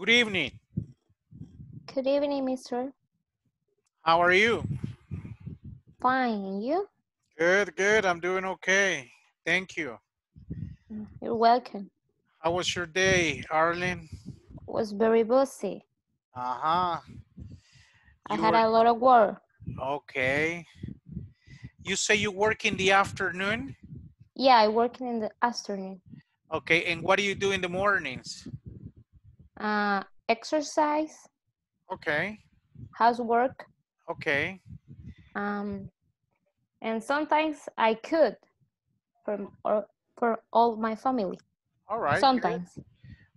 Good evening. Good evening, mister. How are you? Fine, you? Good, good. I'm doing okay. Thank you. You're welcome. How was your day, Arlen? Was very busy. Uh-huh. I had were- a lot of work. Okay. You say you work in the afternoon? Yeah, I work in the afternoon. Okay, and what do you do in the mornings? Uh, exercise, Okay, housework, okay. um, and sometimes I could for or for all my family. All right. good. sometimes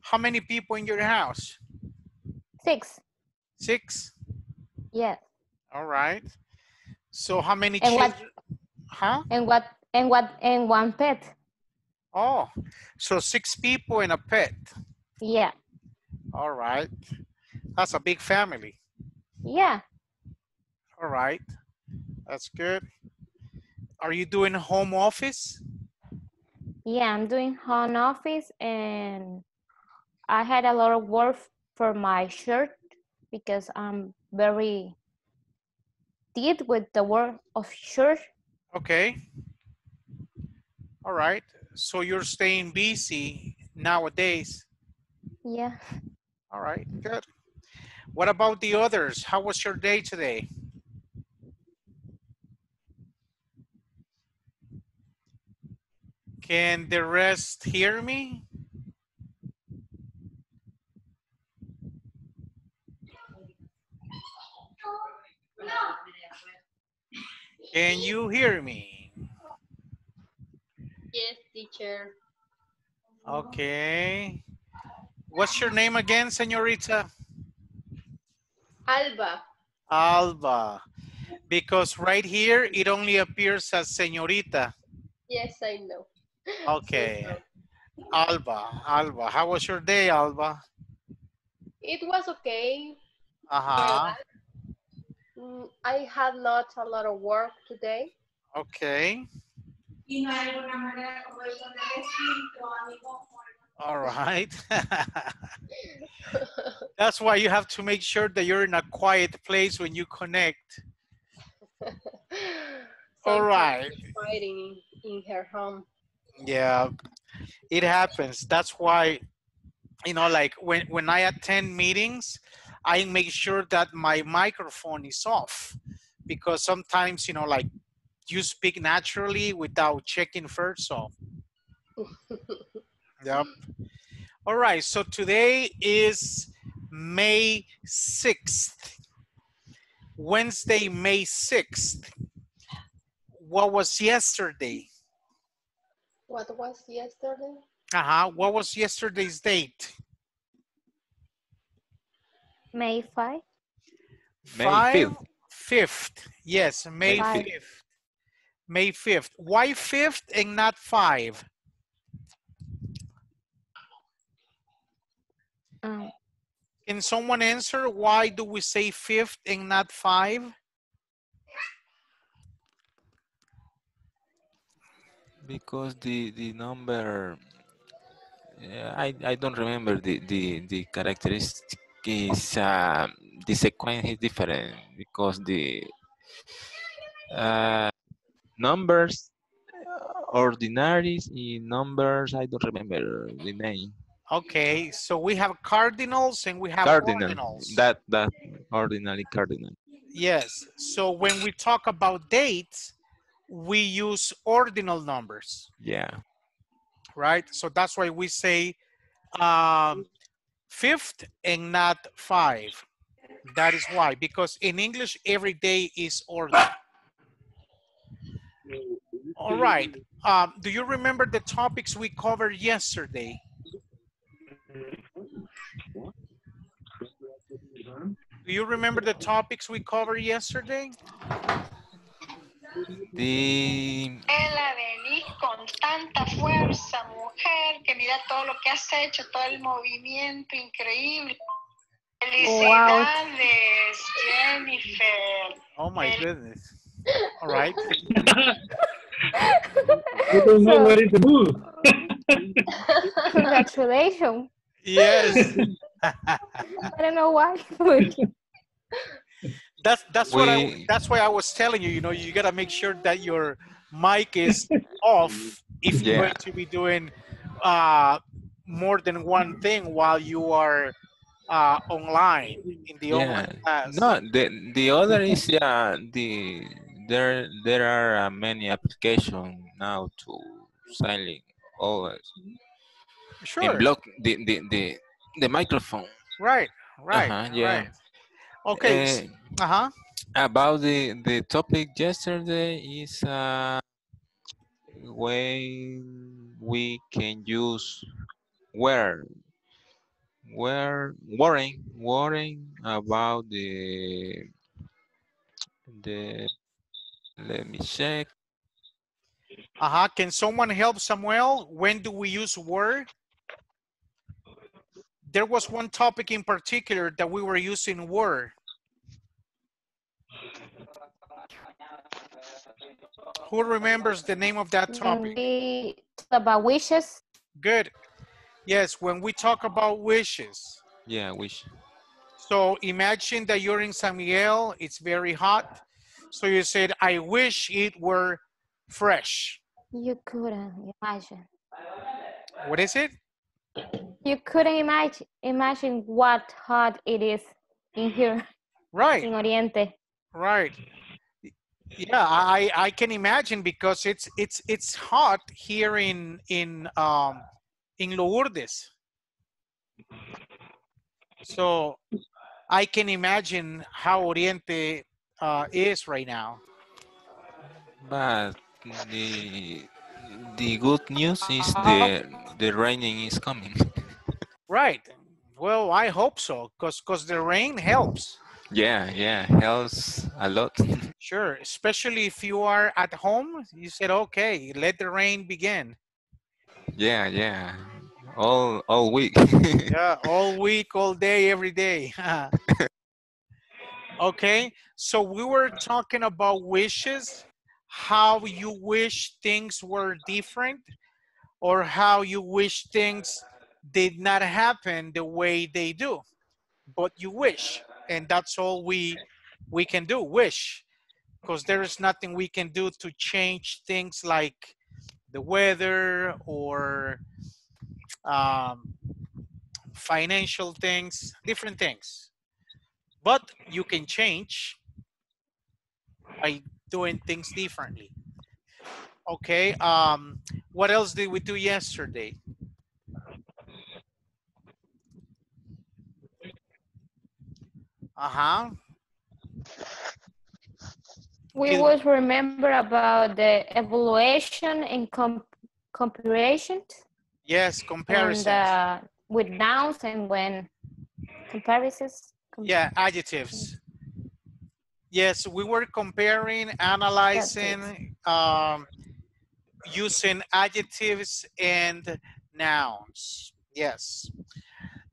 How many people in your house? six. Six? Yeah, All right. So how many And what- children? Huh? and what and what and one pet. Oh, so six people and a pet. Yeah, All right. That's a big family. yeah. All right. That's good. Are you doing home office? Yeah, I'm doing home office and I had a lot of work for my shirt because I'm very deep with the work of shirt. Okay. All right. So you're staying busy nowadays. Yeah. All right. Good. What about the others? How was your day today? Can the rest hear me? Can you hear me? Yes, teacher. Okay. What's your name again, señorita? Alba. Alba. Because right here, it only appears as señorita. Yes, I know. Okay. Alba, Alba. How was your day, Alba? It was okay. Uh-huh. Mm, I had not a lot of work today. Okay. All right. That's why you have to make sure that you're in a quiet place when you connect. All right. Fighting in her home. Yeah, it happens. That's why, you know, like when, when I attend meetings, I make sure that my microphone is off because sometimes, you know, like you speak naturally without checking first. So, yep. All right. So today is May 6th, Wednesday, May 6th. What was yesterday? What was yesterday? Uh-huh. What was yesterday's date? May 5. May 5th. Fifth. Yes, May Five. 5th. May 5th. Why 5th and not 5? Um, Can someone answer why do we say 5th and not 5? Because the the number, yeah, I I don't remember the the the characteristic is uh, the sequence is different because the uh, numbers uh, ordinaries in numbers I don't remember the name Okay, so we have cardinals and we have cardinal ordinals. that that ordinary cardinal Yes, so when we talk about dates, we use ordinal numbers. yeah right? So that's why we say um, fifth and not five. That is why, because in English, every day is ordinal. All right. Um, do you remember the topics we covered yesterday? Do you remember the topics we covered yesterday? the Ela, venís con tanta fuerza, mujer, que mira todo lo que has hecho, todo el movimiento increíble. Felicidades, Jennifer. Oh my goodness. All right. You don't know So- what is the move. congratulations. Yes. I don't know why. but That's that's what I that's why I was telling you. You know, you gotta make sure that your mic is off if you're going to be doing uh, more than one thing while you are uh, online in the Yeah. online class. No, the the other is yeah the there there are uh, many applications now to silent always sure. and block the the the, the microphone. Right. Right. Uh-huh, yeah. Right. Okay. Eh, Uh huh. about the the topic yesterday is uh when we can use where where worrying worrying about the the let me check Uh huh. Can someone help Samuel? When do we use were? There was one topic in particular that we were using were. Who remembers the name of that when topic? we talk about wishes, Good. Yes, when we talk about wishes. yeah wish So imagine that you're in San Miguel, it's very hot. So you said, I wish it were fresh. you couldn't imagine. What is it? You couldn't imagine imagine what hot it is in here Right. in Oriente. Right. Yeah, I I can imagine because it's it's it's hot here in in um in Lourdes. So I can imagine how Oriente uh, is right now. but the the good news is the the raining is coming Right. Well, I hope so, cause cause the rain helps. yeah yeah helps a lot Sure, especially if you are at home. You said, okay, let the rain begin. yeah yeah all all week yeah, all week, all day, every day. okay, so we were talking about wishes, how you wish things were different, or how you wish things did not happen the way they do, but you wish, and that's all we we can do, wish, because there is nothing we can do to change things like the weather or um, financial things, different things. But you can change by doing things differently. Okay, um, what else did we do yesterday? Uh-huh, We would remember about the evaluation and comp comparisons yes, and uh, with nouns and when comparisons. com- Yeah, adjectives. Yes, we were comparing, analyzing, um, using adjectives and nouns. Yes.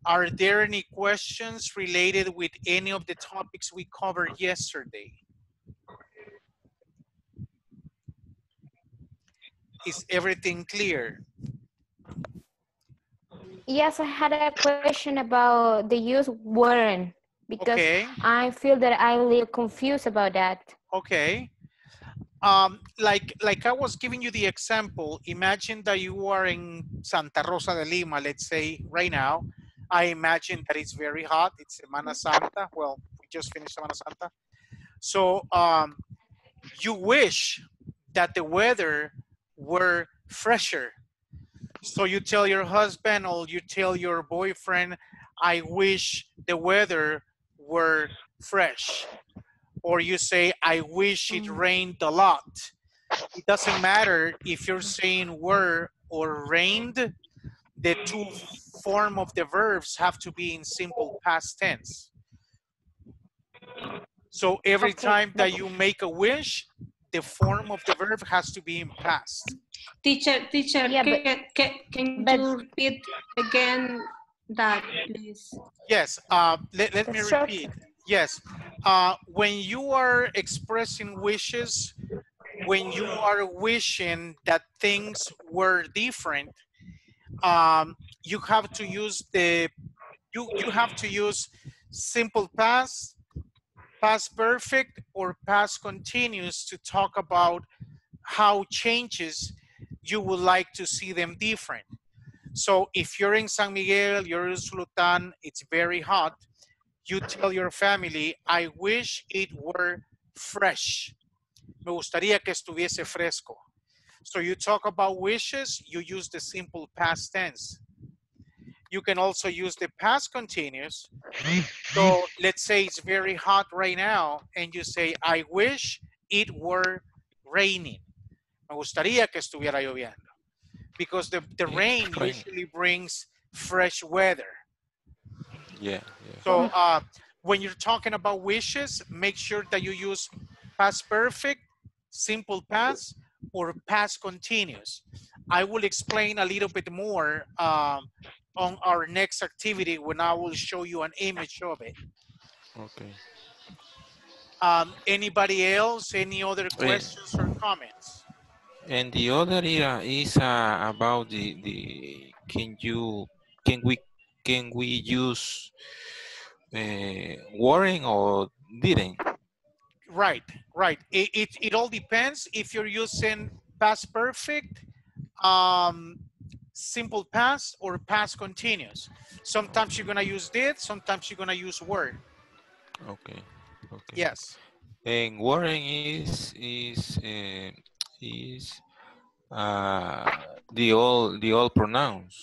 Are there any questions related with any of the topics we covered yesterday? Is everything clear? Yes, I had a question about the use weren't because Okay. I feel that I'm a little confused about that. Okay. Um, like like I was giving you the example. Imagine that you are in Santa Rosa de Lima, let's say right now. I imagine that it's very hot. It's Semana Santa. Well, we just finished Semana Santa. So um, you wish that the weather were fresher. So you tell your husband or you tell your boyfriend, I wish the weather were fresh or you say, I wish it Mm. rained a lot. It doesn't matter if you're saying were or rained, the two form of the verbs have to be in simple past tense. So every Okay, time that you make a wish, the form of the verb has to be in past. Teacher, teacher, Yeah, but- can, can, can but- you repeat again that, please? Yes, uh, let, let me repeat. Yes, uh, when you are expressing wishes, when you are wishing that things were different, um, you have to use the You, you have to use simple past, past perfect, or past continuous to talk about how changes you would like to see them different. So if you're in San Miguel, you're in Sulutan, it's very hot, you tell your family, I wish it were fresh. Me gustaría que estuviese fresco. So you talk about wishes, you use the simple past tense. You can also use the past continuous. So let's say it's very hot right now, and you say, I wish it were raining. Me gustaría que estuviera lloviendo. Because the, the rain usually brings fresh weather. Yeah, yeah. So uh, when you're talking about wishes, make sure that you use past perfect, simple past, or past continuous. I will explain a little bit more um, on our next activity when I will show you an image of it. Okay. Um, anybody else? Any other questions or comments? And the other area is uh, about the the can you can we can we use uh, warning or didn't? Right, right. It, it, it all depends if you're using past perfect, um, simple past, or past continuous. Sometimes you're gonna use did, sometimes you're gonna use were. Okay. Okay. Yes. And warning is is uh, is uh, the all the all pronouns.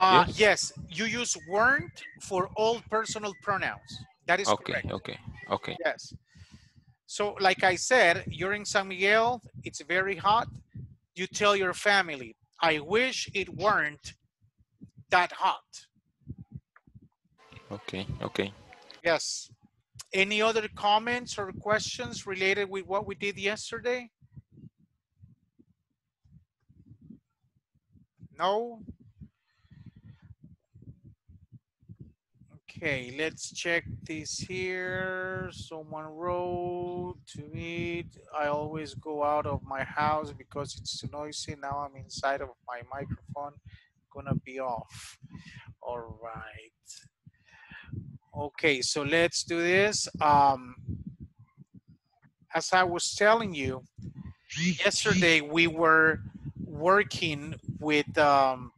Uh, Yes. yes, you use weren't for all personal pronouns. That is Okay. correct. Okay. Okay. Yes. So, like I said, you're in San Miguel, it's very hot. You tell your family, I wish it weren't that hot. Okay. Okay. Yes. Any other comments or questions related with what we did yesterday? No? Okay, let's check this here. Someone wrote to me, I always go out of my house because it's noisy. Now I'm inside of my microphone, gonna be off. All right. Okay, so let's do this. Um, as I was telling you, yesterday we were working with um,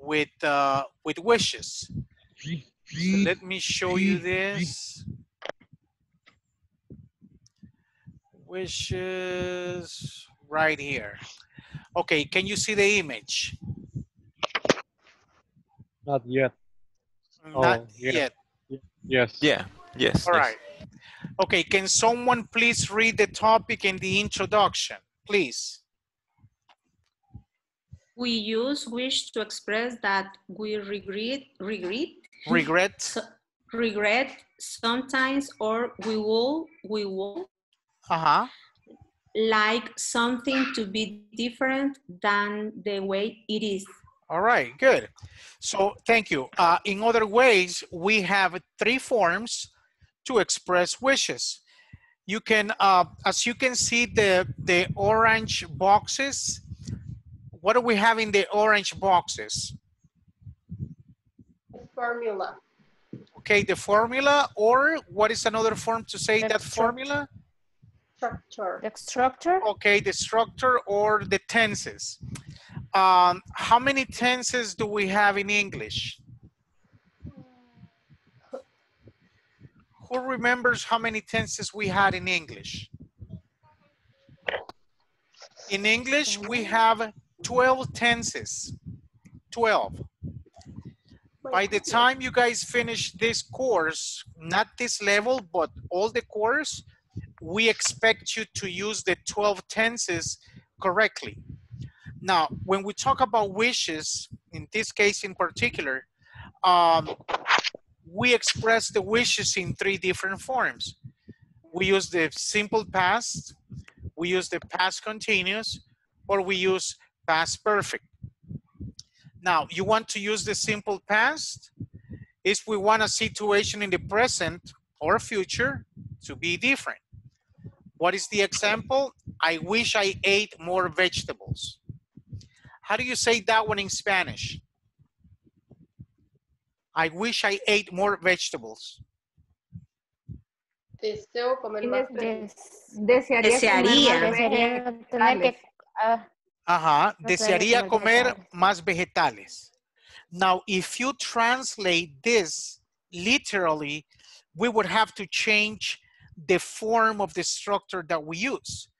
with uh, with wishes. So let me show you this. Wishes right here. Okay, can you see the image? Not yet. Not Oh, yeah. yet. Yes. Yeah. Yes. All yes. right. Okay, can someone please read the topic and the introduction, please? We use wish to express that we regret, regret, Regret? so- regret sometimes, or we will, we will Uh-huh. like something to be different than the way it is. All right, good. So thank you. Uh, in other ways, we have three forms to express wishes. You can, uh, as you can see, the, the orange boxes. What do we have in the orange boxes? Formula. Okay, the formula, or what is another form to say that formula? Structure. The structure, Okay, the structure or the tenses. Um, how many tenses do we have in English? Who remembers how many tenses we had in English? In English, we have 12 tenses. 12. By the time you guys finish this course, not this level, but all the course, we expect you to use the 12 tenses correctly. Now, when we talk about wishes, in this case in particular, um, we express the wishes in three different forms. We use the simple past, we use the past continuous, or we use past perfect. Now, you want to use the simple past if we want a situation in the present or future to be different. What is the example? I wish I ate more vegetables. How do you say that one in Spanish? I wish I ate more vegetables. Deseo comer más. Des- Desearía. Desearía. comer más desearía tener que, vegetales. Ah, Ajá, No sé, desearía comer comer más vegetales. Now, if you translate this literally, we would have to change the form of the structure that we use.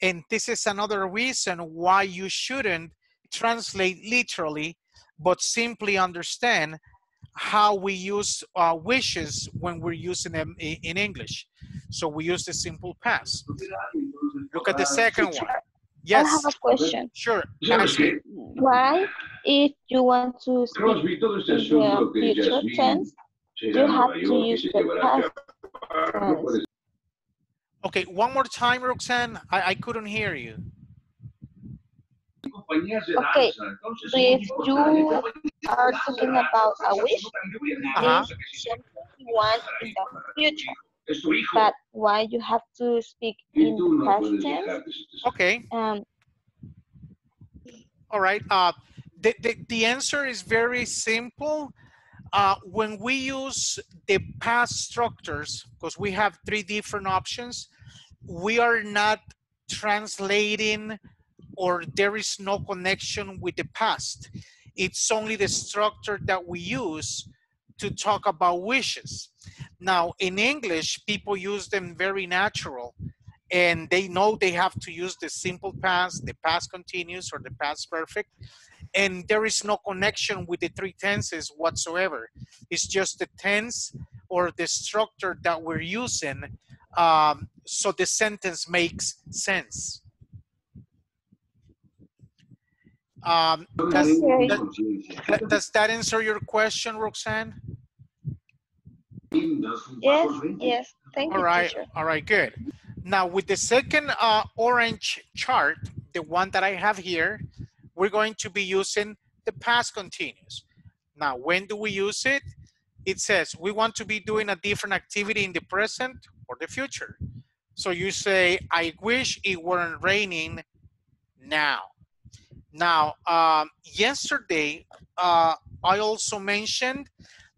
And this is another reason why you shouldn't translate literally, but simply understand how we use uh, wishes when we're using them in English. So we use the simple past. Look at the second one. I have a question. sure. ask. Why, if you want to speak in the future tense, you have to use the past tense? Okay, one more time, Roxanne. I, I couldn't hear you. Okay, if you are talking about a wish, Uh-huh. it's something you want in the future. But why you have to speak in past tense? Okay, Um, all right. Uh, the, the, the answer is very simple. Uh, when we use the past structures, because we have three different options, we are not translating or there is no connection with the past. It's only the structure that we use to talk about wishes. Now, in English, people use them very natural and they know they have to use the simple past, the past continuous, or the past perfect. And there is no connection with the three tenses whatsoever. It's just the tense or the structure that we're using um, so the sentence makes sense. Um, does, Okay. does- that- does that answer your question, Roxanne? yes, yes, thank All you, right, teacher. all right, good. Now with the second uh, orange chart, the one that I have here, we're going to be using the past continuous. Now, when do we use it? It says we want to be doing a different activity in the present or the future. So you say, I wish it weren't raining now. Now, um, yesterday, uh, I also mentioned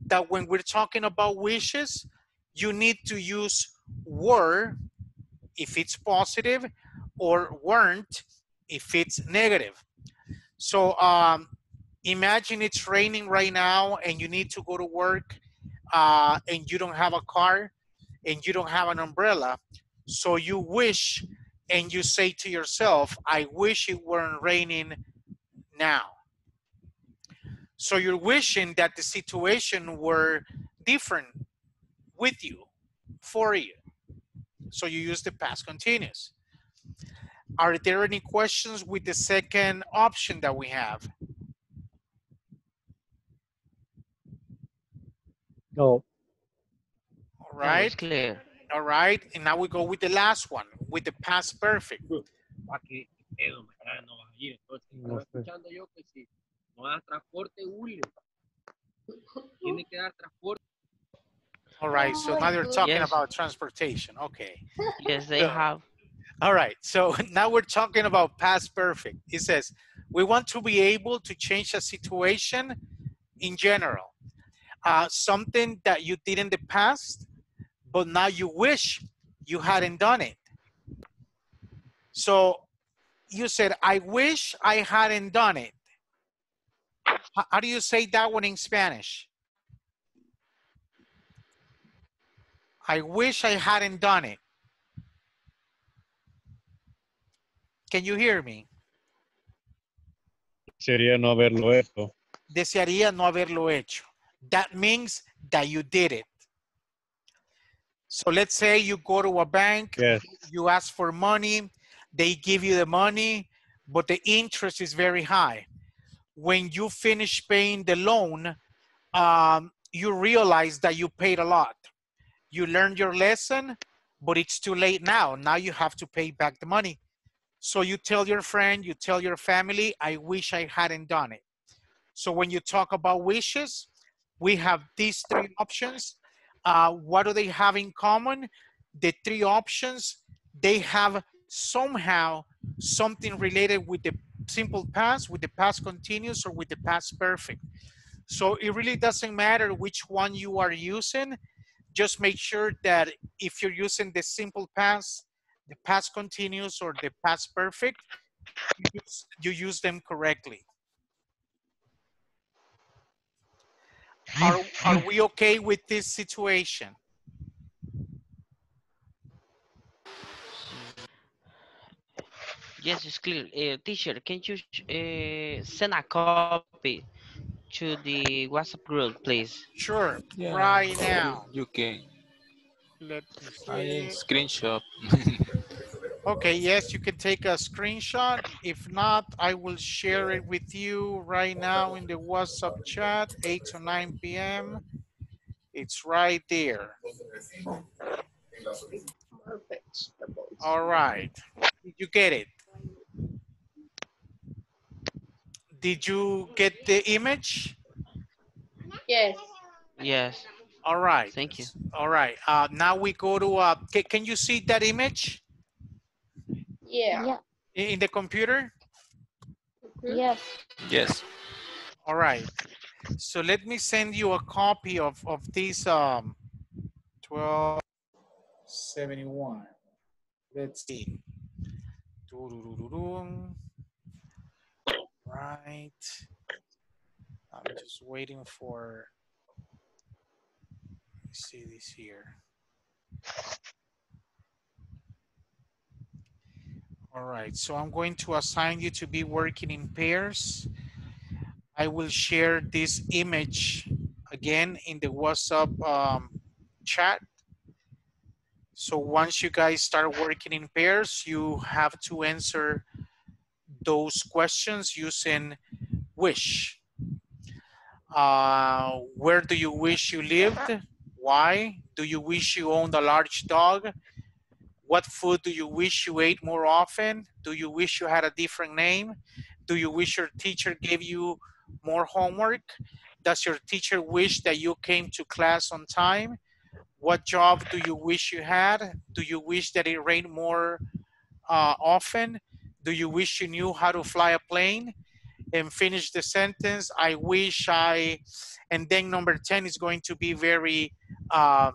that when we're talking about wishes, you need to use were if it's positive or weren't if it's negative. So um, imagine it's raining right now and you need to go to work uh, and you don't have a car and you don't have an umbrella. So you wish and you say to yourself, I wish it weren't raining now. So you're wishing that the situation were different with you, for you. So you use the past continuous. Are there any questions with the second option that we have? No. All right, clear. All right. And now we go with the last one, with the past perfect. ¿Para qué pedo, mañana no vas a ir? Entonces, estaba escuchando yo que si no da transporte, Julio, tiene que dar transporte. All right, so now they're talking Yes. about transportation. Okay. Yes, they So- have. All right, so now we're talking about past perfect. It says, we want to be able to change a situation in general. Uh, something that you did in the past, but now you wish you hadn't done it. So you said, I wish I hadn't done it. How, do you say that one in Spanish? I wish I hadn't done it. Can you hear me? Sería no haberlo hecho. Desearía no haberlo hecho. That means that you did it. So let's say you go to a bank, Yes. you ask for money, they give you the money, but the interest is very high. When you finish paying the loan, um, you realize that you paid a lot. You learned your lesson, but it's too late now. Now you have to pay back the money. So you tell your friend, you tell your family, I wish I hadn't done it. So when you talk about wishes, we have these three options. Uh, what do they have in common? The three options, they have somehow something related with the simple past, with the past continuous, or with the past perfect. So it really doesn't matter which one you are using. Just make sure that if you're using the simple past, the past continuous or the past perfect, you use, you use them correctly. Are, are we okay with this situation? Yes, it's clear. Uh, teacher, can you uh, send a copy to the WhatsApp group, please? Sure, Yeah, right now. You can Let me I see. screenshot. Okay, yes, you can take a screenshot. If not, I will share it with you right now in the WhatsApp chat, 8 to 9 p.m. It's right there. More. All right. Did you get it? Did you get the image? Yes. Yes, All right. thank you. All right. Uh, now we go to, uh, ca- can you see that image Yeah. Yeah. in the computer? Mhm. Yes. yes. All right. So let me send you a copy of, of this um, 1271. Let's see. Right. I'm just waiting for, let me see this here. All right, so I'm going to assign you to be working in pairs. I will share this image again in the WhatsApp um, chat. So once you guys start working in pairs, you have to answer those questions using wish. Uh, where do you wish you lived? Why? Do you wish you owned a large dog? What food do you wish you ate more often? Do you wish you had a different name? Do you wish your teacher gave you more homework? Does your teacher wish that you came to class on time? What job do you wish you had? Do you wish that it rained more uh, often? Do you wish you knew how to fly a plane? And finish the sentence, I wish I, and then number 10 is going to be very, um,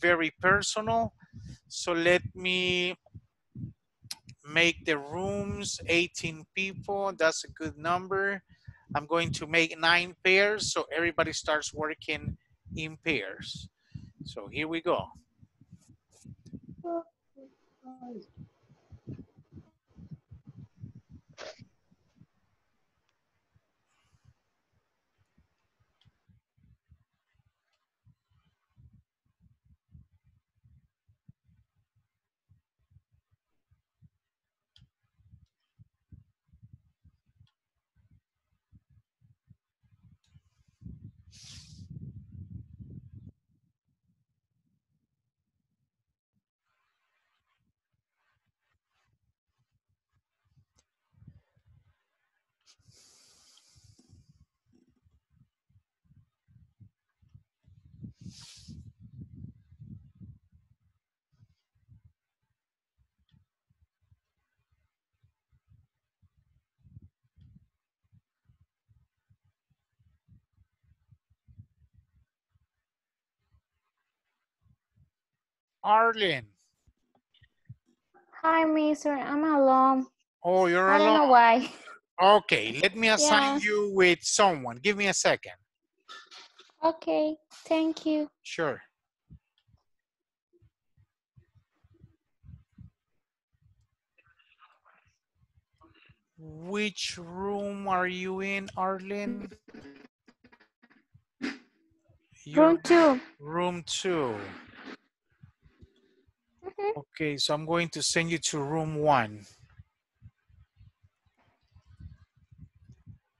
very personal. So let me make the rooms 18 people. That's a good number. I'm going to make nine pairs so everybody starts working in pairs. So here we go. Arlen. Hi, Mister. I'm alone. Oh, you're I don't know alone. why. Okay, let me assign Yeah. you with someone. Give me a second. Okay. Thank you. Sure. Which room are you in, Arlen? You're Room two. room two. Mhm. Okay, so I'm going to send you to room one.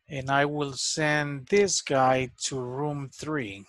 And I will send this guy to room three.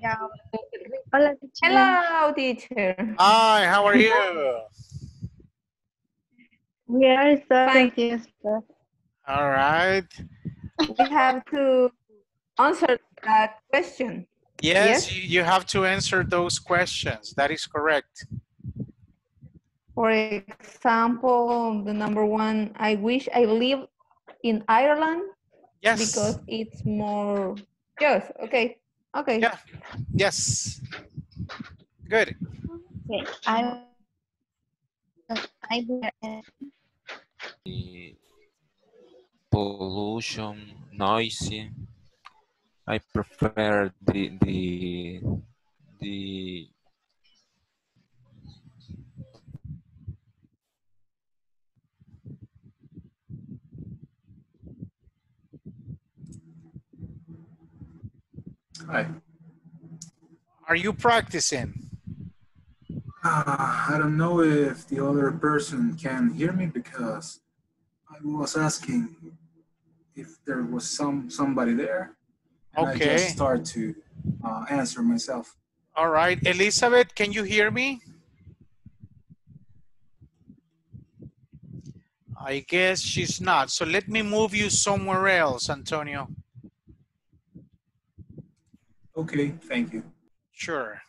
Hola, teacher. Hello, teacher. Hi, how are you? We are Fine. sorry, teacher. All right. We have to answer that question. Yes, Yes. You, you have to answer those questions. That is correct. For example, the number one, I wish I live in Ireland Yes. because it's more, yes, okay, okay. Yeah. Yes. Good. Okay, I, I will, the pollution, noisy. I prefer the the the Hi. Are you practicing? Uh, I don't know if the other person can hear me because I was asking if there was some somebody there. And I Okay. just start to uh, answer myself. All right. Elizabeth, can you hear me? I guess she's not. So let me move you somewhere else, Antonio. Okay, thank you. Sure.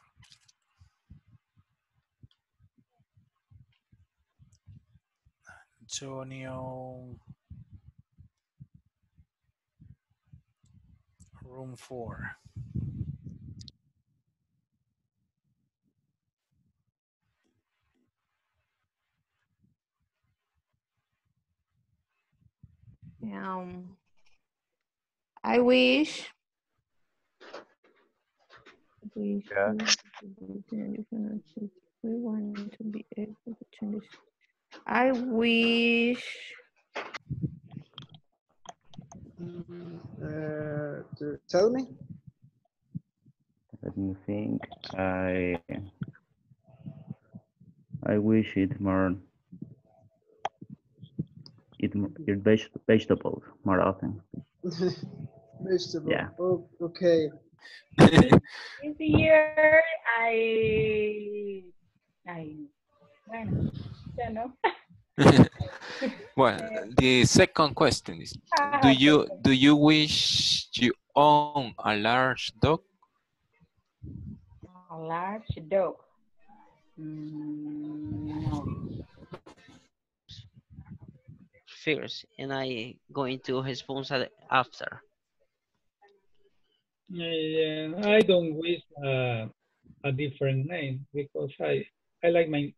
Antonio. Room four. Um, I wish. Wish Yeah. We want to be able to change. I wish. Uh, to tell me. Let me think. I I wish it more eat, m- eat veg, vegetables more often. Vegetable. Yeah. Oh, okay. This year, I, I, bueno, ya no. well, the second question is: Do you do you wish you own a large dog? A large dog. Mm, no. First, and I going to respond after. Yeah, I don't wish uh, a different name because I I like my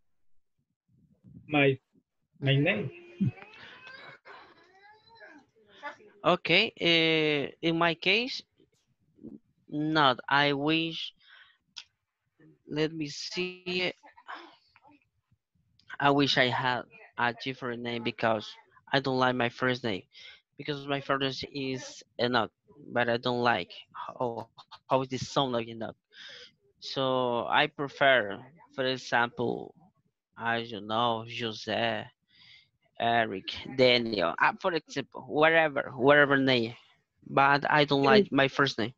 my my name. Okay, uh, in my case, not. I wish, let me see. I wish I had a different name because I don't like my first name. Because my first is Enoch, but I don't like how, how it is sound like Enoch. So I prefer, for example, I don't know, Jose, Eric, Daniel, uh, for example, whatever, whatever name. But I don't like my first name.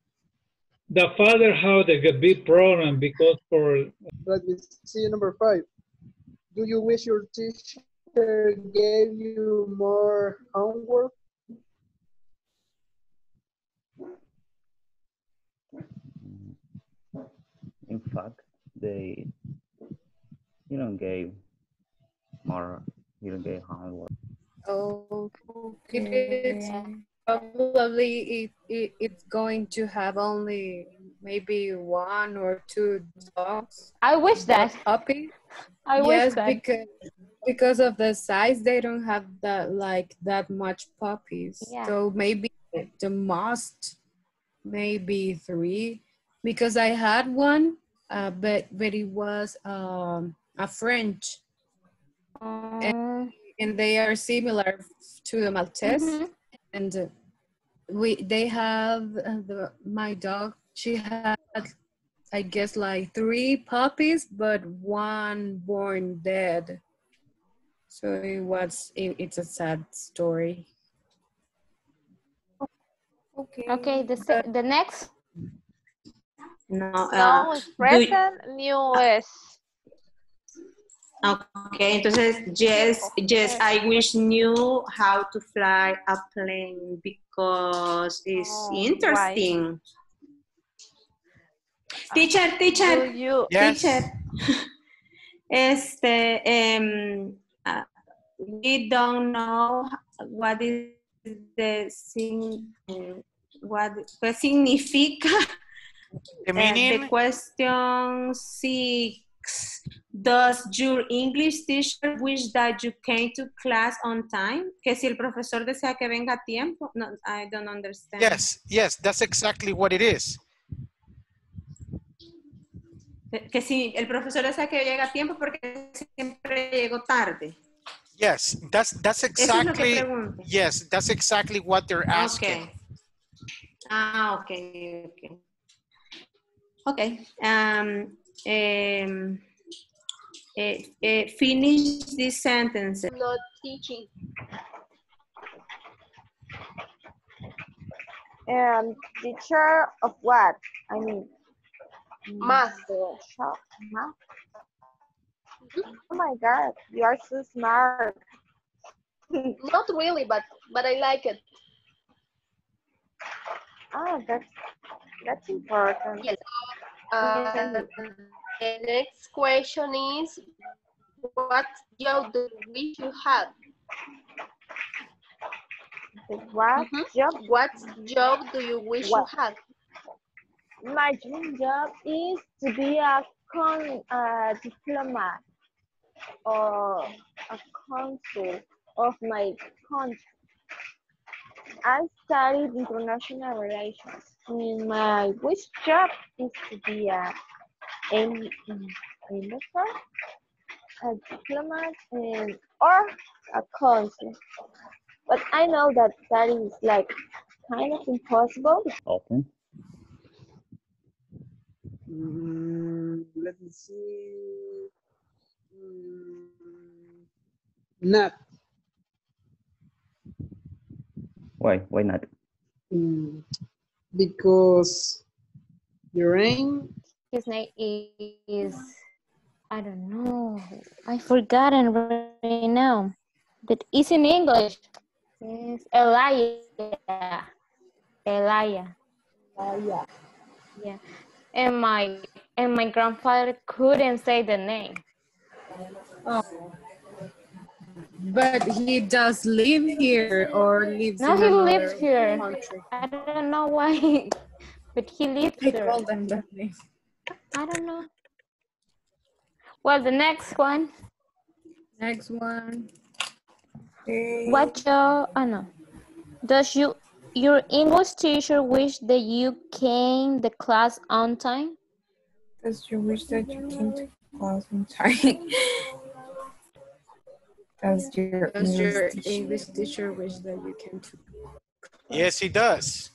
The father had a big problem because for Let me see number five. Do you wish your teacher gave you more homework? In fact, they you don't gave more you don't gave homework. Oh, it's probably it, it, it's going to have only maybe one or two dogs. I wish that. Puppy. I wish yes, that. because because of the size, they don't have that like that much puppies. Yeah. So maybe the most, maybe three, because I had one, uh, but but it was um a French, and, and they are similar to the Maltese, Mhm. and uh, we they have uh, the my dog. She had I guess like three puppies, but one born dead. So it was it, it's a sad story. Okay, Okay. the, the next. No, uh, No es do- present, new es. Okay, entonces, yes, yes, I wish knew how to fly a plane because it's Oh, why? interesting. Teacher, teacher, Do you Yes. teacher. Este, um, uh, we don't know what is the sign, what, qué significa The meaning? the question six. Does your English teacher wish that you came to class on time? Que si el profesor desea que venga a tiempo. No, I don't understand. Yes, yes, that's exactly what it is. Que- si el profesor desea que llegue a tiempo porque siempre llego tarde. Yes, that's that's Eso es exactly yes, that's exactly what they're asking. Okay. Ah, ok, ok. Ok. Um, um, eh, eh, finish this sentence. Not teaching. Um, teacher of what? I mean, Math. math. Oh my God, you are so smart. Not really, but but I like it. Oh, that's that's important. Yes. Uh, the next question is, what job do you wish you had? The What Mhm. job? What job do you wish What? you had? My dream job is to be a con a diplomat or a consul of my country. I studied international relations. And my wish job is to be a em- emissary, a diplomat, and or a consul. But I know that that is like kind of impossible Open. Mm, let me see. Mm, not. Why? Why not? Mm, because your rain. His name is, I don't know. I forgotten right now. That is in English. It's Elijah. Elijah. Elijah. Yeah. And my and my grandfather couldn't say the name. Oh. But he does live here or lives No, in he lives here. country. I don't know why, but he lives I here. call them that name. I don't know. Well, the next one. Next one. What your oh no. Does you your English teacher wish that you came the class on time? Does you wish that you came to class on time? Does your, Does English, your teacher- English teacher wish that you came to Yes, he does.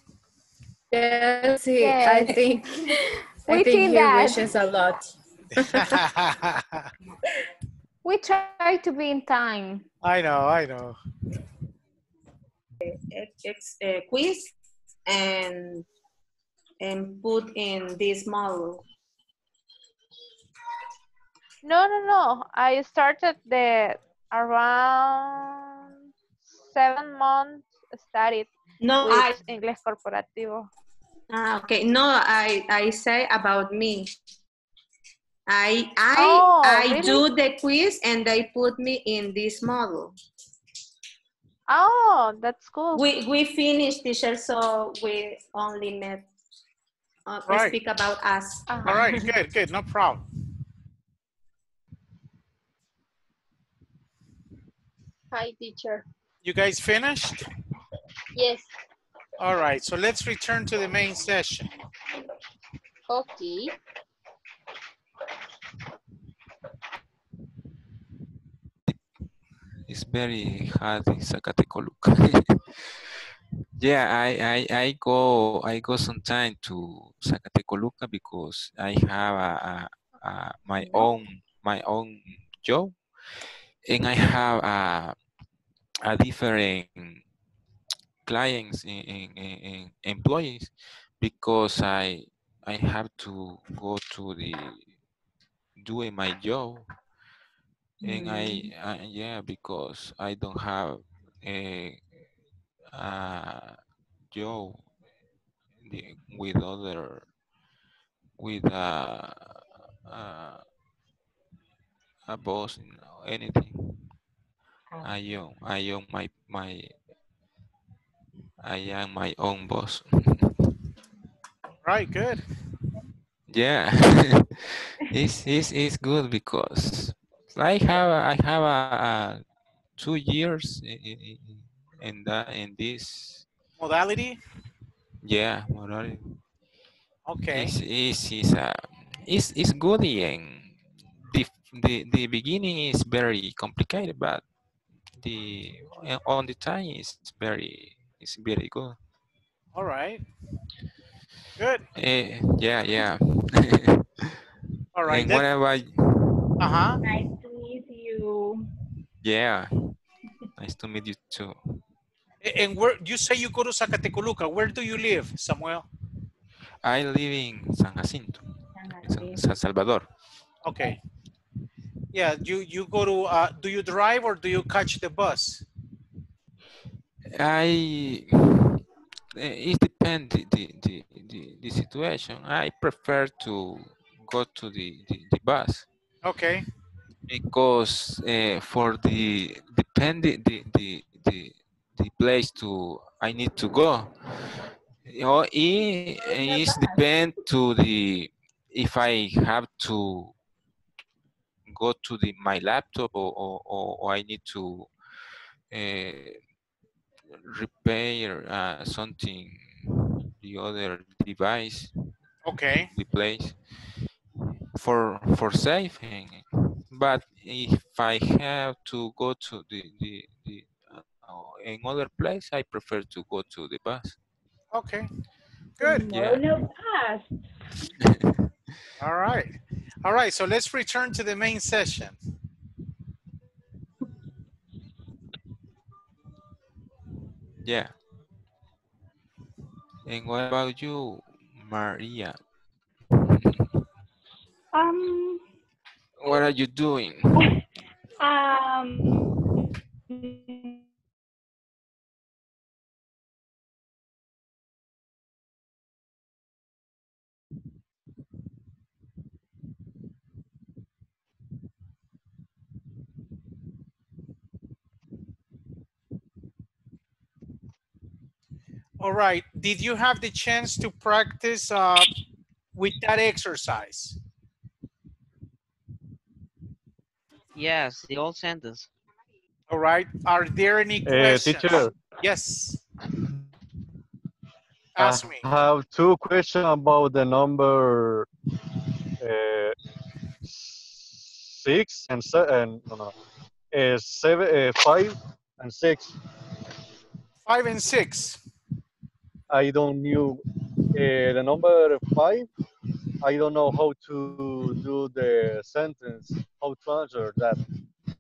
Yes, he, Yeah. I think, I We think see he that. wishes a lot. We try to be in time. I know, I know. Ex, uh, quiz and and put in this model. No, no, no. I started the around seven months studied No, with I English Corporativo. ah, okay. No, I I say about me. I I Oh, I really? do the quiz and they put me in this model. Oh, that's cool. We we finished teacher, so we only met uh, Right. speak about us. Uh-huh. All right, good, good, no problem. Hi, teacher. You guys finished? Yes. All right, so let's return to the main session. Okay. It's very hard in Zacatecoluca. yeah, I, I I go I go sometime to Zacatecoluca because I have a, a, a my own my own job, and I have a a different clients and, and, and- and employees because I I have to go to the doing my job, and I, mm. I yeah because I don't have a, a job with other with a, a, a boss or anything. I own I own my my I am my own boss. Right, good. Yeah, it's, it's it's good because I have I have a, a two years in in, in that in this Modality? yeah modality. Okay. It's it's it's uh, it's, it's good and the the the beginning is very complicated, but the uh, on the time is very it's very good. All right. Good. Eh, yeah, yeah. All right. and Let, what about uh-huh. Nice to meet you. yeah? Nice to meet you too. And where you say you go to Zacatecoluca. Where do you live, Samuel? I live in San Jacinto, San, San Salvador. Okay. Yeah, you you go to uh do you drive or do you catch the bus? I it depends the, the, the, the, the situation. I prefer to go to the, the, the bus Okay. because uh, for the depend the, the, the, the, place to I need to go. You know, it is depend to the if I have to go to the my laptop or, or, or, or I need to uh, repair uh, something the other device Okay. the place for for saving but if i have to go to the the, the uh, in other place i prefer to go to the bus Okay. Good. Yeah. No pass. All right. All right. So let's return to the main session. yeah and what about you maria Um, what are you doing um, All right. Did you have the chance to practice uh, with that exercise? Yes, the old sentence. All right. Are there any Uh, questions? teacher, Yes. I Ask me. I have two questions about the number uh, six and seven. No, no, uh, seven, uh, five and six. Five and six. I don't knew uh, the number five. I don't know how to do the sentence, how to answer that.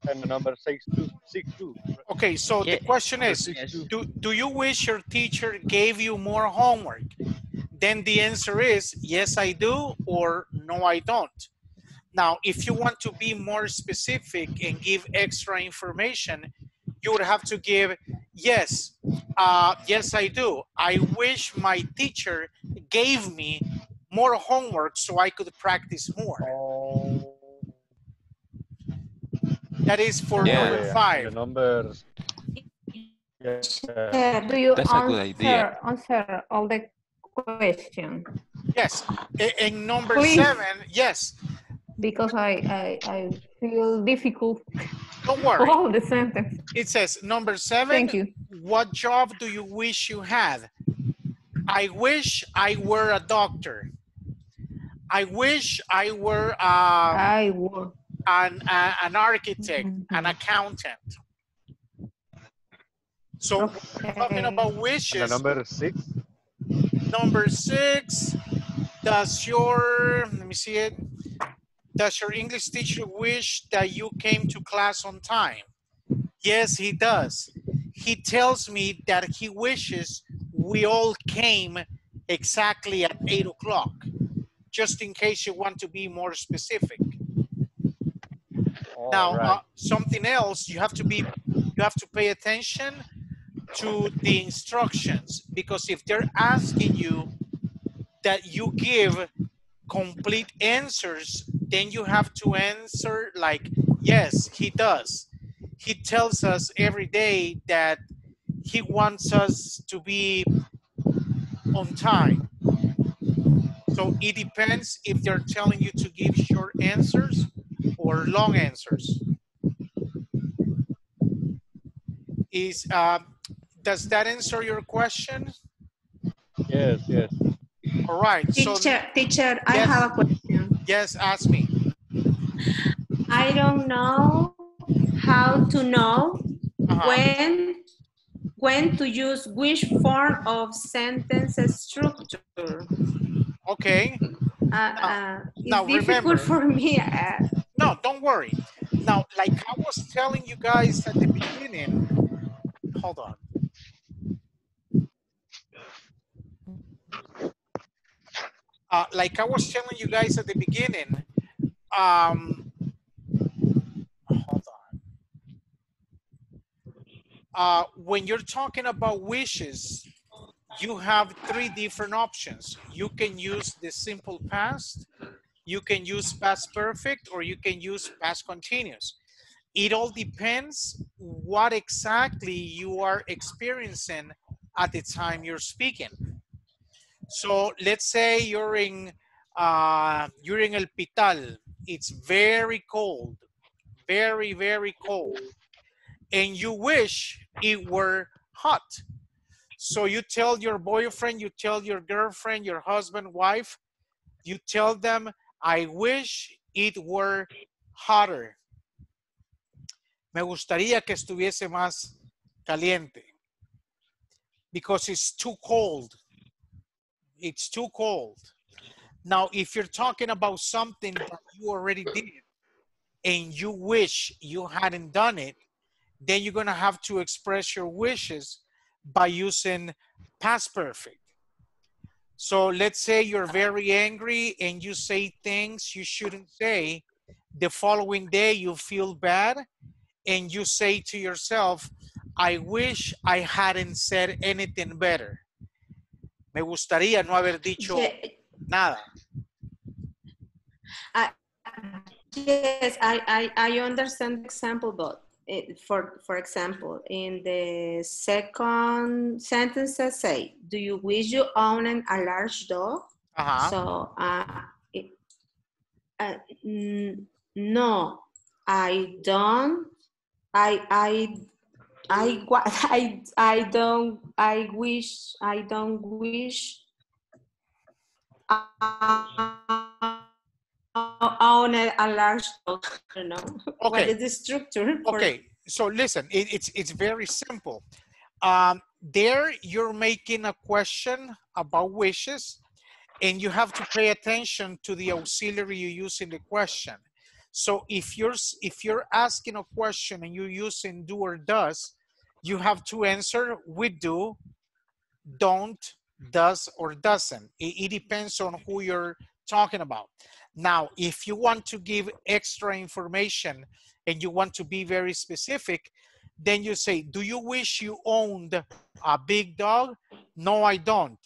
And the number six two, six two. Okay, so the question is, do, do you wish your teacher gave you more homework? Then the answer is, yes, I do, or no, I don't. Now, if you want to be more specific and give extra information, you would have to give, yes, uh, yes, I do. I wish my teacher gave me more homework so I could practice more. That is for Yeah. number five. The number. Yeah. Uh, do you That's a good answer, idea. answer all the question? Yes. I- In number Please. seven, yes. Because I, I, I feel difficult. Don't worry. All the sentence. It says number seven. Thank you. What job do you wish you had? I wish I were a doctor. I wish I were um, I were an, a- an architect, an accountant. So we're talking about And the wishes. number six. Number six, does your, let me see it. Does your English teacher wish that you came to class on time? Yes, he does. He tells me that he wishes we all came exactly at eight o'clock. just in case you want to be more specific. All now, right. uh, something else you have to be, you have to pay attention to the instructions because if they're asking you that you give complete answers, then you have to answer like, yes, he does. He tells us every day that he wants us to be on time. So it depends if they're telling you to give short answers or long answers. Is uh, does that answer your question? Yes, yes. All right. So Teacher, teacher, I have a question. Yes, ask me. I don't know how to know Uh-huh. when when to use which form of sentence structure. Okay. Uh, uh, it's now difficult remember- for me. Uh, No, don't worry. Now, like I was telling you guys at the beginning, hold on. Uh, like I was telling you guys at the beginning, um, hold on. Uh, when you're talking about wishes, you have three different options. You can use the simple past, you can use past perfect, or you can use past continuous. It all depends what exactly you are experiencing at the time you're speaking. So let's say you're in uh, you're in El Pital. It's very cold, very very cold, and you wish it were hot. So you tell your boyfriend, you tell your girlfriend, your husband, wife, you tell them, I wish it were hotter. Me gustaría que estuviese más caliente. Because it's too cold. It's too cold. Now, if you're talking about something that you already did and you wish you hadn't done it, then you're going to have to express your wishes by using past perfect. So let's say you're very angry and you say things you shouldn't say. The following day, you feel bad and you say to yourself, I wish I hadn't said anything better. Me gustaría no haber dicho nada. Yes, I, I, I understand the example, but it, for, for example, in the second sentence, I say, do you wish you own a large dog? Uh-huh. So, uh, it, uh, no, I don't, I, I, I, wa- I, I don't, I wish, I don't wish uh, own a, a large dog. I don't know. What Okay. is the structure? for- Okay, so listen, it, it's it's very simple. Um, there, you're making a question about wishes, and you have to pay attention to the auxiliary you use in the question. So if you're if you're asking a question and you're using do or does, you have to answer with do, don't, does, or doesn't. It, it depends on who you're talking about. Now, if you want to give extra information and you want to be very specific, then you say, do you wish you owned a big dog? No, I don't.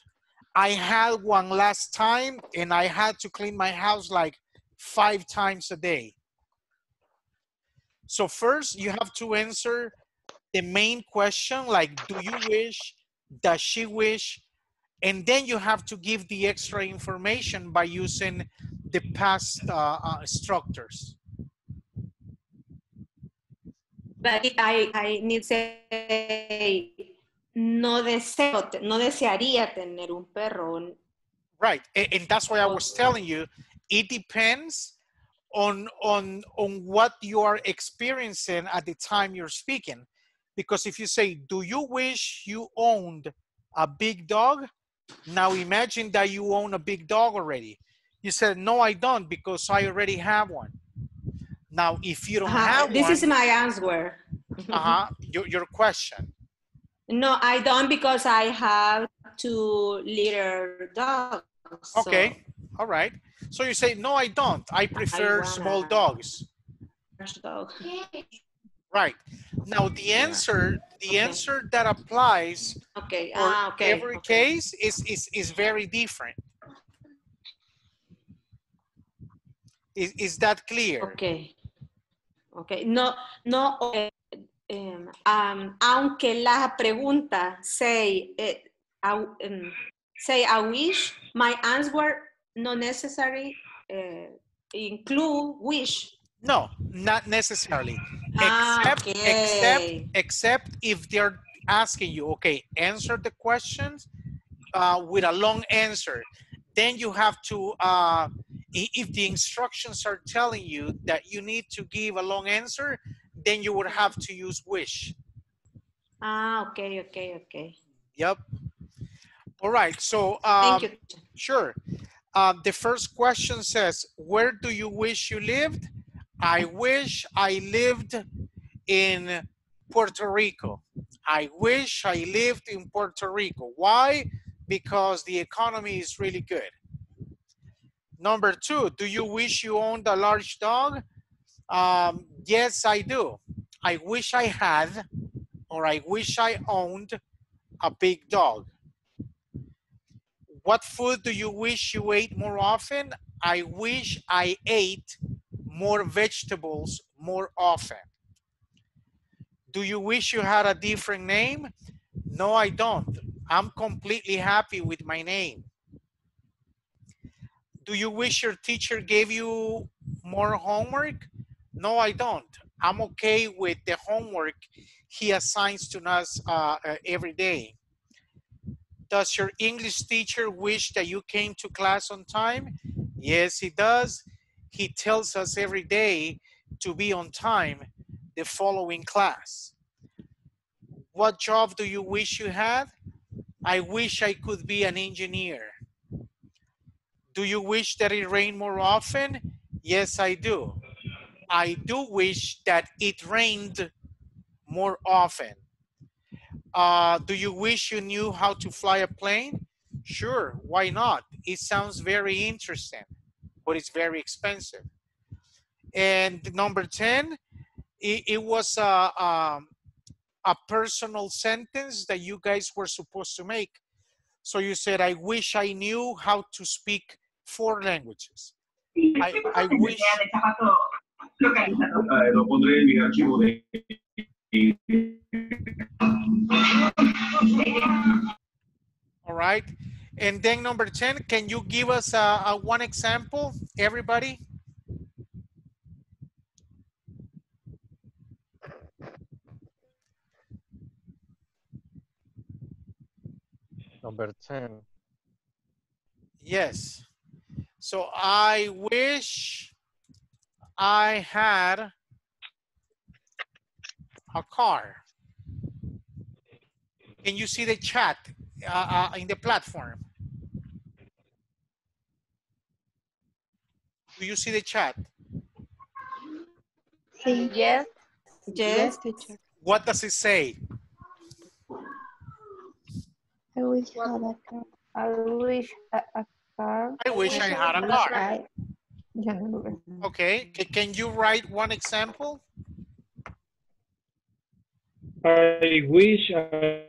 I had one last time and I had to clean my house like five times a day. So first you have to answer the main question like, do you wish, does she wish? And then you have to give the extra information by using the past uh, uh, structures. But I, I need to say, no deseo, no desearía tener un perro. Right, a- and, that's why I was telling you, it depends on on on what you are experiencing at the time you're speaking. Because if you say, "Do you wish you owned a big dog?" Now imagine that you own a big dog already. You said, "No, I don't, because I already have one." Now, if you don't Uh-huh, have This one, is my answer. uh-huh, your, your question. No, I don't because I have two little dogs. so- Okay, All right. So you say, no, I don't. I prefer small dogs. dog. Right. Now the answer, the answer that applies Okay. for Ah, okay. every case is, is, is very different. Is, is that clear? Okay. Okay. No, no, em, um, aunque la pregunta say, I, em, say I wish, my answer not necessary eh, include wish. No, not necessarily. Ah, except, except, okay. except if they're asking you, okay, answer the questions uh, with a long answer. Then you have to, uh, if the instructions are telling you that you need to give a long answer, then you would have to use wish. Ah, okay, okay, okay. Yep. All right. So, um, Thank you. Sure. Uh, the first question says, where do you wish you lived? I wish I lived in Puerto Rico. I wish I lived in Puerto Rico. Why? Because the economy is really good. Number two, do you wish you owned a large dog? Um, yes, I do. I wish I had, or I wish I owned a big dog. What food do you wish you ate more often? I wish I ate more vegetables more often. Do you wish you had a different name? No, I don't. I'm completely happy with my name. Do you wish your teacher gave you more homework? No, I don't. I'm okay with the homework he assigns to us uh, uh, every day. Does your English teacher wish that you came to class on time? Yes, he does. He tells us every day to be on time the following class. What job do you wish you had? I wish I could be an engineer. Do you wish that it rained more often? Yes, I do. I do wish that it rained more often. Uh, do you wish you knew how to fly a plane? Sure, why not? It sounds very interesting, but it's very expensive. And number 10, it, it was a, um, a personal sentence that you guys were supposed to make. So you said, I wish I knew how to speak four languages. I, I wish. All right. And then number 10, can you give us a, a one example, everybody? Number 10. Yes. So I wish I had a car. Can you see the chat uh, uh, in the platform? Do you see the chat? Yes. Yes, teacher. What does it say? I wish I had a car. I wish a, a car. I wish I had a car. I- Ya no lo veo. Okay. Can you write one example? I wish I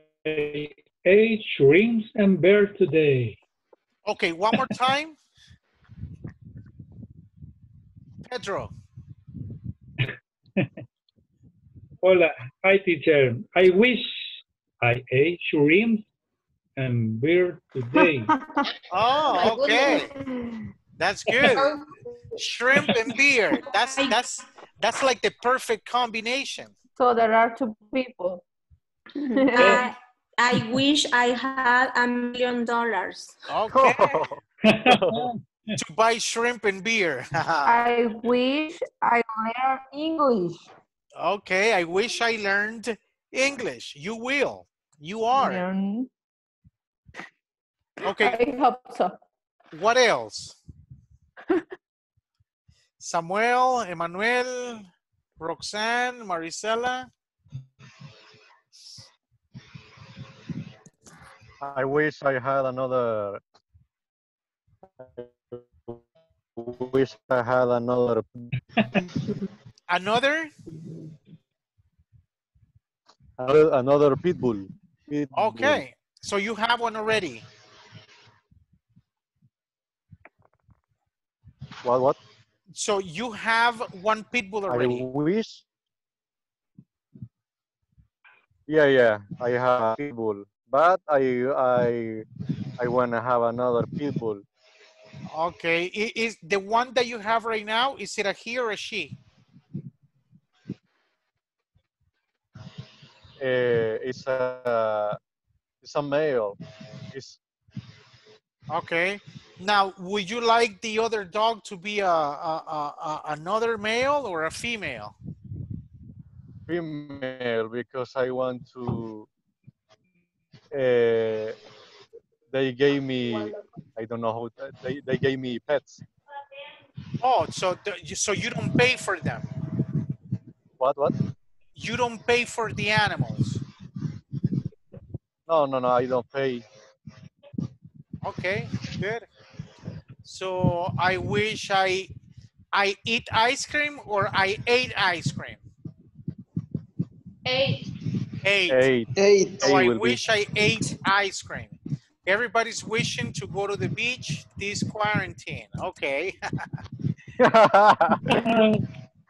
ate shrimps and bear today. Okay, one more time. Pedro. Hola, hi teacher. I wish I ate shrimps and beer today. Oh, okay. That's good. Shrimp and beer. That's that's that's like the perfect combination. So there are two people. Mm-hmm. I, I wish I had a million dollars. Okay. to buy shrimp and beer. I wish I learned English. okay, I wish I learned English. You will. You are. Learn. Okay. I hope so. What else? Samuel, Emmanuel, Roxanne, Maricela. I wish I had another wish I had another Another? another, another pit bull. Pit bull. Okay. So you have one already. What? What? So you have one pit bull I already. wish. Yeah, yeah. I have a pit bull, but I I I wanna have another pit bull. Okay. I- Is the one that you have right now, is it a he or a she? Uh, it's a it's a male. It's Okay. Now, would you like the other dog to be a, a, a, a another male or a female? female because I want to. Uh, they gave me. I don't know how. They they gave me pets. Oh, so the, so you don't pay for them. What? What? You don't pay for the animals. No, no, no. I don't pay. Okay, good. So I wish I I eat ice cream or I ate ice cream. Eight. Eight. Eight. Eight. So Eight I will be- wish I ate ice cream. Everybody's wishing to go to the beach this quarantine. Okay.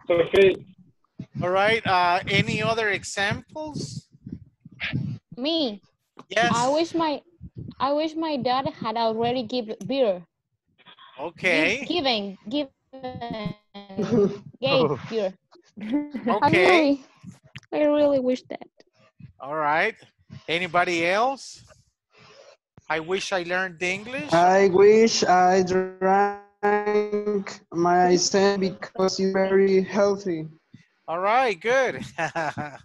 Okay. All right. Uh, any other examples? Me. Yes. I wish my I wish my dad had already give beer. Okay. Give, given, given, gave beer. I Okay. really, I really wish that. All right. Anybody else? I wish I learned English. I wish I drank my sand because it's very healthy. All right, good.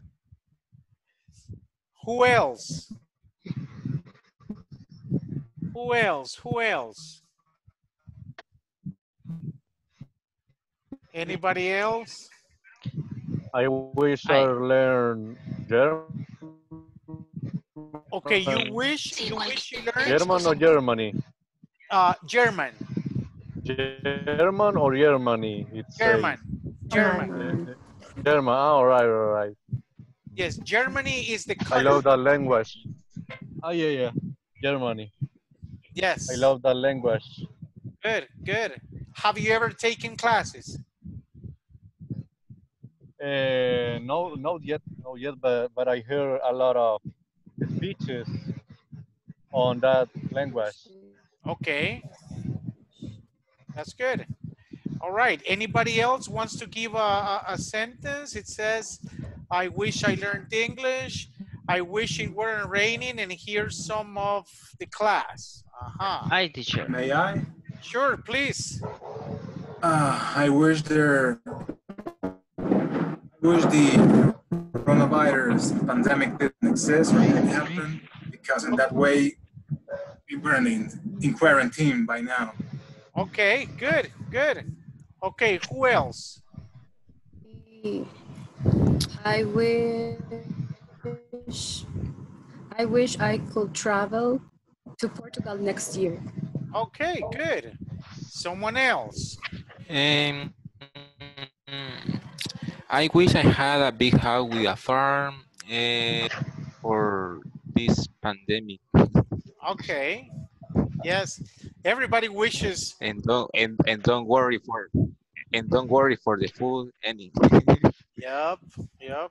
Who else? Who else? Who else? Anybody else? I wish I learned German. Okay, you wish you wish you learned German or Germany? uh, German. German or Germany? It's say. German. German. German. Ah, all right, all right. Yes, Germany is the country. I love that language. Oh yeah, yeah. Germany. Yes. I love that language. Good, good. Have you ever taken classes? Uh, no, not yet, not yet. But but I hear a lot of speeches on that language. Okay. That's good. All right. Anybody else wants to give a, a, a sentence? It says, I wish I learned English. I wish it weren't raining and here's some of the class. Uh-huh. Hi, teacher. May I? Sure, please. Uh, I wish there. I wish the coronavirus pandemic didn't exist or didn't happen because in that way we weren't in, in quarantine by now. Okay, good, good. Okay, who else? I wish I wish I could travel to Portugal next year. Okay, good. Someone else. Um, I wish I had a big house with a farm uh, for this pandemic. Okay. Yes. Everybody wishes. And don't and, and don't worry for and don't worry for the food any. Yep. Yep.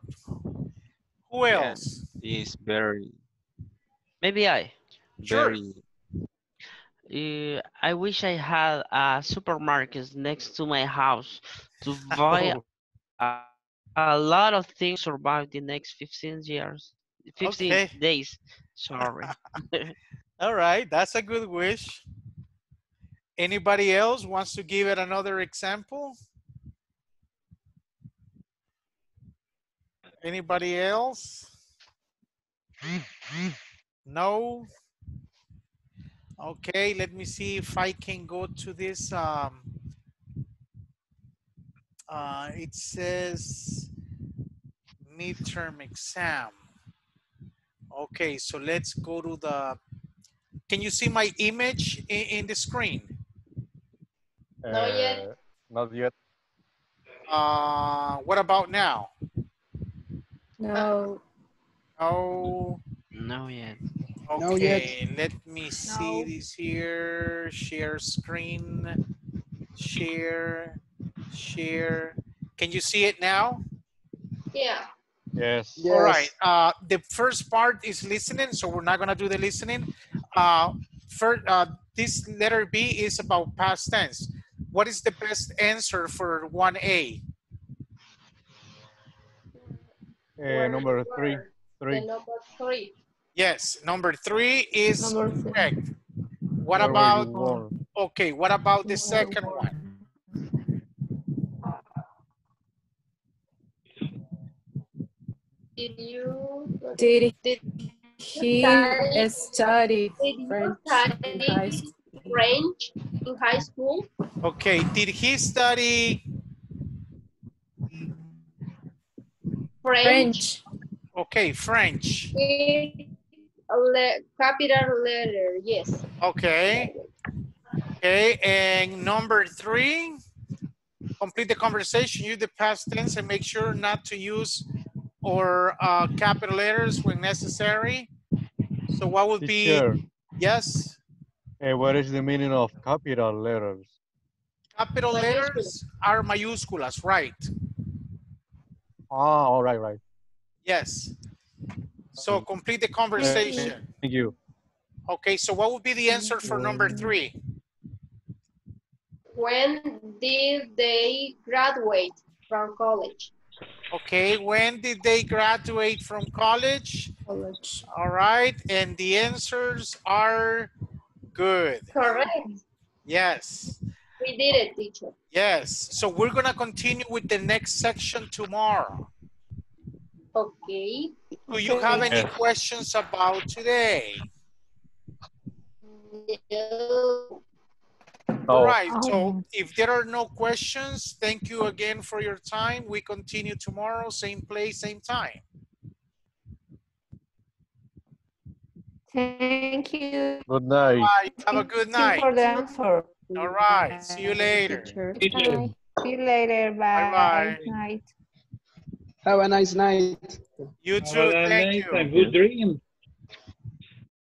Who else? It's very Maybe I. Sure. very Uh, I wish I had a supermarket next to my house to buy a, a lot of things to survive the next 15 years, 15 Okay. days. Sorry. All right, that's a good wish. Anybody else wants to give it another example? Anybody else? No? Okay, let me see if I can go to this. Um, uh, it says midterm exam. Okay, so let's go to the, can you see my image in, in the screen? Not yet. Uh, Not yet. Uh, what about now? No. No. No yet. No yet. Okay, let me see this here. Share screen. Share. Share. Can you see it now? Yeah. Yes. All right. Uh, the first part is listening, so we're not gonna do the listening. Uh, first, uh, this letter B is about past tense. What is the best answer for 1A? Uh, number three. Three. The number three. Yes, number three is Number three. correct. What Where about, okay, what about the second one? Did you? Did Did he study- study Did you French in high study school? French in high school? Okay, did he study, French. French. okay, French, With le- capital letter, yes. okay. Okay, and number three, complete the conversation, use the past tense and make sure not to use or uh, capital letters when necessary. So what would be, Teacher, yes, uh, what is the meaning of capital letters? capital letters are mayúsculas, right? Ah, all right, right. Yes. So complete the conversation. Thank you. Okay, so what would be the answer for number three? When did they graduate from college? Okay, when did they graduate from college? College. All right, and the answers are good. Correct. Yes, We did it, teacher. yes. So we're gonna continue with the next section tomorrow. Okay. Do you have any questions about today? No. All Oh, so Oh. if there are no questions, thank you again for your time. We continue tomorrow, same place, same time. Thank you. good night. Bye, have a good night. Thank you for the answer. All right, see you later. Bye. See you later. Bye. Bye-bye. Night. Have a nice night. You Have too, a thank nice you. and good dream.